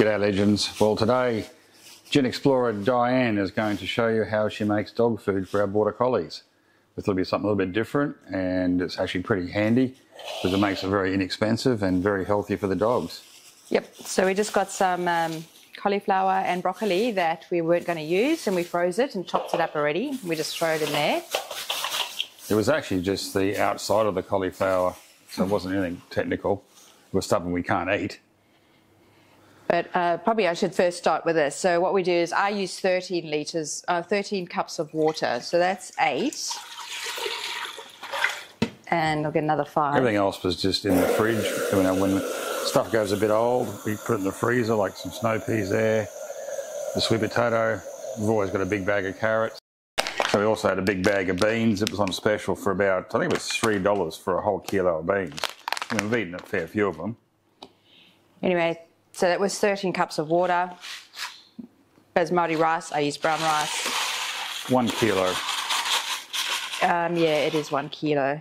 G'day legends. Well today, Genxplorer Diane is going to show you how she makes dog food for our Border Collies. This will be something a little bit different and it's actually pretty handy because it makes it very inexpensive and very healthy for the dogs. Yep, so we just got some um, cauliflower and broccoli that we weren't going to use and we froze it and chopped it up already. We just throw it in there. It was actually just the outside of the cauliflower, so it wasn't anything technical. It was something we can't eat. But uh, probably I should first start with this. So what we do is I use 13 litres, uh, 13 cups of water. So that's eight. And I'll get another five. Everything else was just in the fridge. You know, when stuff goes a bit old, we put it in the freezer, like some snow peas there, the sweet potato. We've always got a big bag of carrots. So we also had a big bag of beans. It was on special for about, I think it was $3 for a whole kilo of beans. I mean, we've eaten a fair few of them. Anyway, so that was 13 cups of water. Basmati rice, I use brown rice. One kilo. Um, yeah, it is one kilo.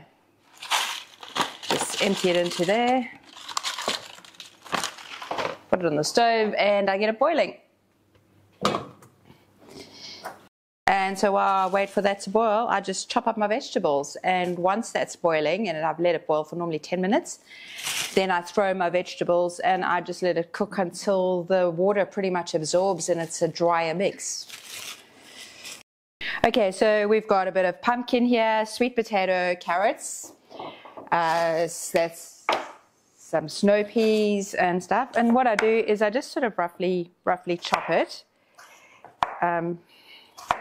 Just empty it into there. Put it on the stove and I get it boiling. So while I wait for that to boil, I just chop up my vegetables. And once that's boiling, and I've let it boil for normally 10 minutes, then I throw my vegetables and I just let it cook until the water pretty much absorbs and it's a drier mix. Okay, so we've got a bit of pumpkin here, sweet potato, carrots. Uh, that's some snow peas and stuff. And what I do is I just sort of roughly, roughly chop it. Um,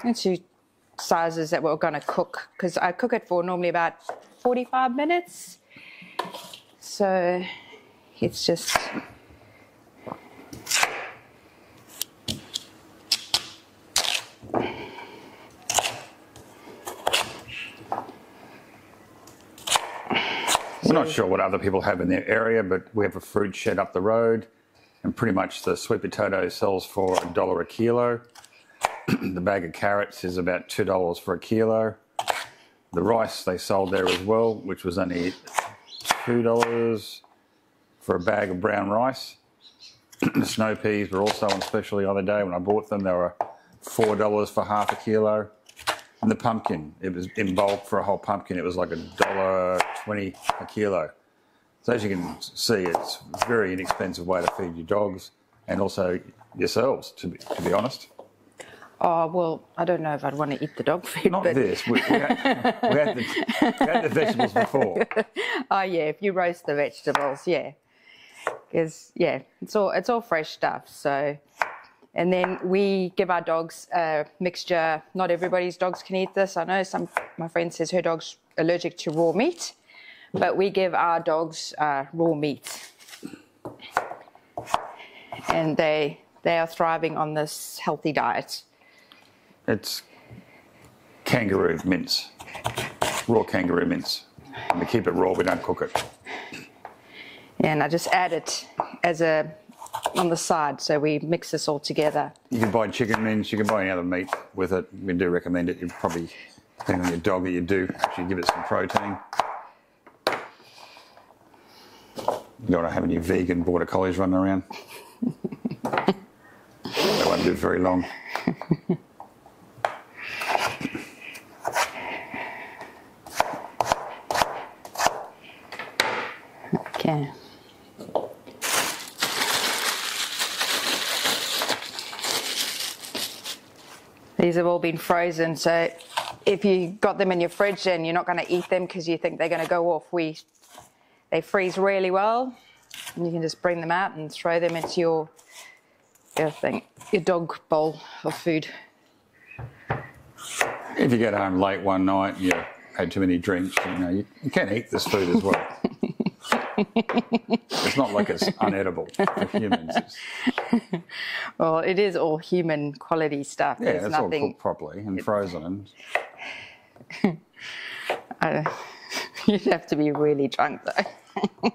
into sizes that we're going to cook because I cook it for normally about 45 minutes. So it's just We're not sure what other people have in their area, but we have a fruit shed up the road, and pretty much the sweet potato sells for a dollar a kilo. the bag of carrots is about $2 for a kilo. The rice they sold there as well, which was only $2 for a bag of brown rice. the snow peas were also on special the other day when I bought them. They were $4 for half a kilo. And the pumpkin, it was in bulk for a whole pumpkin. It was like a dollar twenty a kilo. So as you can see, it's a very inexpensive way to feed your dogs and also yourselves, to be, to be honest. Oh, well, I don't know if I'd want to eat the dog food. Not but... this. We, we, had, we, had the, we, had, the, vegetables before. oh, yeah, if you roast the vegetables, yeah. Because, yeah, it's all, it's all fresh stuff. So, and then we give our dogs a mixture. Not everybody's dogs can eat this. I know some, my friend says her dog's allergic to raw meat, but we give our dogs uh, raw meat. And they, they are thriving on this healthy diet. It's kangaroo mince, raw kangaroo mince. And we keep it raw, we don't cook it. And I just add it as a on the side, so we mix this all together. You can buy chicken mince, you can buy any other meat with it. We do recommend it. You probably, depending on your dog, that you do actually give it some protein. You don't want to have any vegan border collies running around. they won't live very long. Okay. These have all been frozen, so if you got them in your fridge and you're not going to eat them because you think they're going to go off, we they freeze really well, and you can just bring them out and throw them into your your thing, your dog bowl of food. If you get home late one night and you had too many drinks, you know you, you can eat this food as well. It's not like it's unedible for humans. well, it is all human quality stuff. Yeah, There's it's nothing... all cooked properly and frozen. And... I, you'd have to be really drunk though.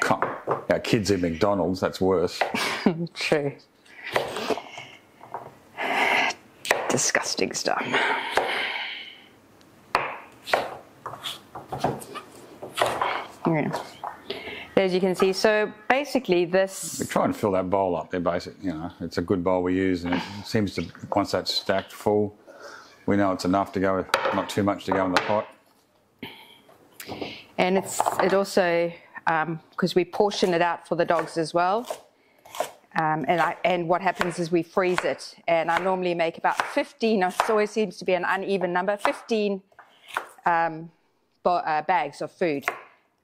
Come, our kids eat McDonald's. That's worse. True. Disgusting stuff. As you can see. So basically, this We try and fill that bowl up. They're basic, you know, it's a good bowl we use, and it seems to once that's stacked full, we know it's enough to go, not too much to go in the pot. and it's it also because we portion it out for the dogs as well. Um, and I, and what happens is we freeze it, and I normally make about 15. It always seems to be an uneven number. 15 um, uh, bags of food,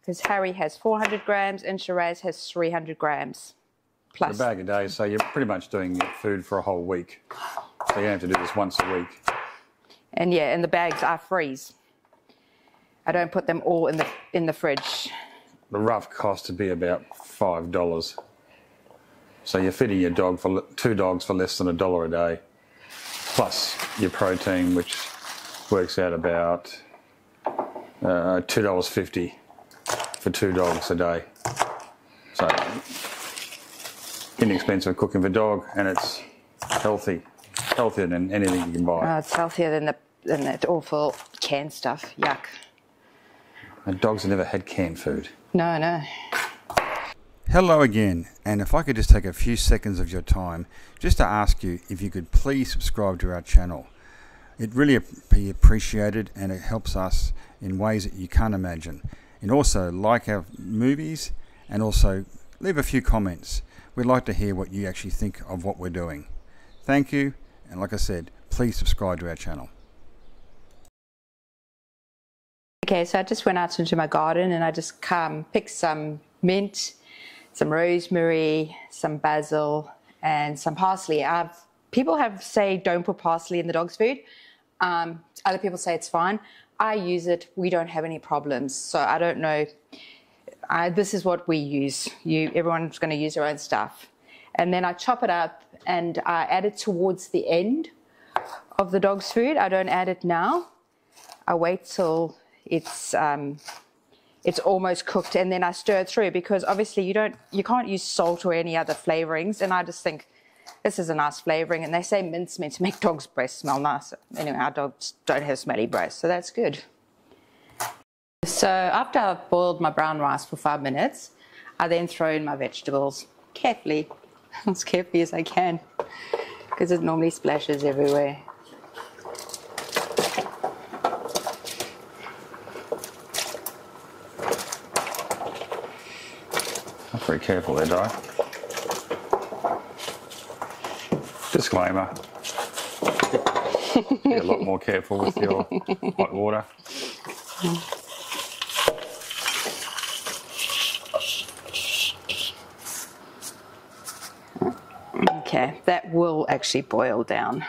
because Harry has 400 grams and Shiraz has 300 grams plus. A bag a day, so you're pretty much doing food for a whole week. So you have to do this once a week. And yeah, and the bags I freeze. I don't put them all in the in the fridge. The rough cost to be about five dollars. So you're feeding your dog for two dogs for less than a dollar a day, plus your protein, which works out about uh, two dollars fifty for two dogs a day. So inexpensive cooking for dog, and it's healthy, healthier than anything you can buy. Oh, it's healthier than the than that awful canned stuff. Yuck. And dogs have never had canned food. No, no. Hello again, and if I could just take a few seconds of your time just to ask you if you could please subscribe to our channel. It really be appreciated and it helps us in ways that you can't imagine. And also like our movies and also leave a few comments. We'd like to hear what you actually think of what we're doing. Thank you, and like I said, please subscribe to our channel. Okay, so I just went out into my garden and I just um, picked some mint, some rosemary, some basil, and some parsley. I've, people have say don't put parsley in the dog's food. Um, other people say it's fine. I use it. We don't have any problems. So I don't know. I, this is what we use. You, everyone's going to use their own stuff, and then I chop it up and I add it towards the end of the dog's food. I don't add it now. I wait till it's um, it's almost cooked and then I stir it through because obviously you don't you can't use salt or any other flavorings and I just think this is a nice flavoring and they say mince meant to make dogs' breasts smell nicer. Anyway, our dogs don't have smelly breasts, so that's good. So after I've boiled my brown rice for five minutes, I then throw in my vegetables carefully, as carefully as I can, because it normally splashes everywhere. Not very careful there, Di. Disclaimer. Be a lot more careful with your hot water. Okay, that will actually boil down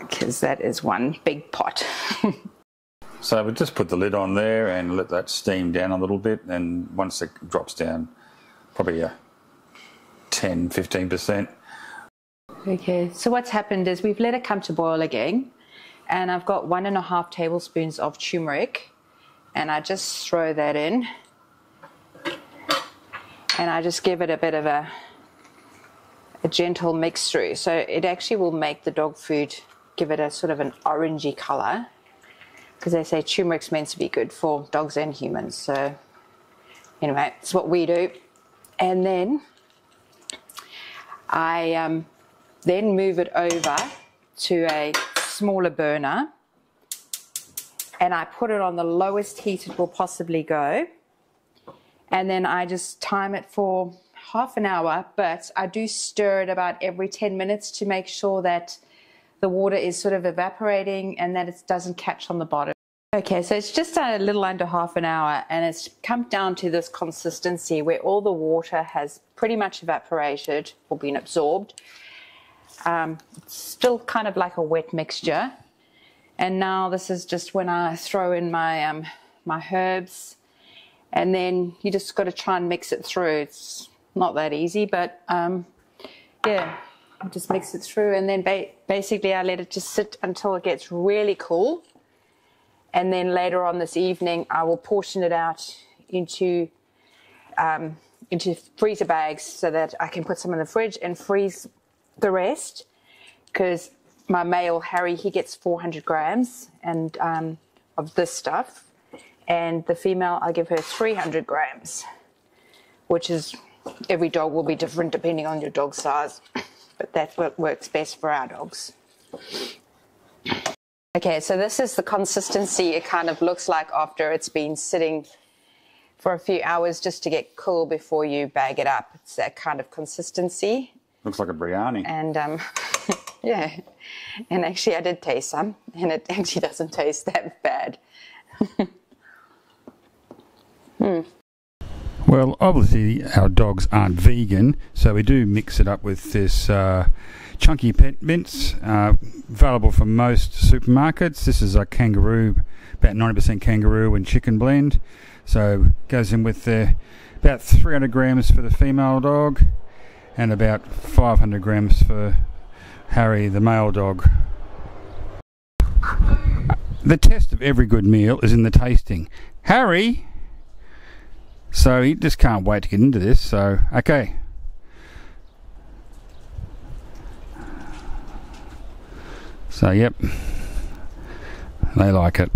because that is one big pot. So we just put the lid on there and let that steam down a little bit. And once it drops down, probably a 10, 15%, okay, so what's happened is we've let it come to boil again, and I've got one and a half tablespoons of turmeric, and I just throw that in, and I just give it a bit of a a gentle mix through. So it actually will make the dog food give it a sort of an orangey color because they say turmeric's meant to be good for dogs and humans. So anyway, it's what we do. And then I um, then move it over to a smaller burner and I put it on the lowest heat it will possibly go. And then I just time it for half an hour, but I do stir it about every 10 minutes to make sure that the water is sort of evaporating and that it doesn't catch on the bottom. Okay, so it's just a little under half an hour and it's come down to this consistency where all the water has pretty much evaporated or been absorbed. Um, it's still kind of like a wet mixture. And now this is just when I throw in my, um, my herbs and then you just got to try and mix it through. It's not that easy, but um, yeah, just mix it through and then ba- basically I let it just sit until it gets really cool and then later on this evening I will portion it out into um, into freezer bags so that I can put some in the fridge and freeze the rest. Because my male Harry he gets 400 grams and um, of this stuff. And the female I give her 300 grams, which is every dog will be different depending on your dog size, but that's what works best for our dogs. Okay, so this is the consistency it kind of looks like after it's been sitting for a few hours just to get cool before you bag it up. It's that kind of consistency. Looks like a biryani. And um, yeah, and actually I did taste some, and it actually doesn't taste that bad. Well, obviously our dogs aren't vegan, so we do mix it up with this uh, chunky pet mince, uh, available from most supermarkets. This is a kangaroo, about 90% kangaroo and chicken blend. So goes in with the, about 300 grams for the female dog and about 500 grams for Harry, the male dog. The test of every good meal is in the tasting. Harry, so he just can't wait to get into this. So, okay. So, yep. They like it.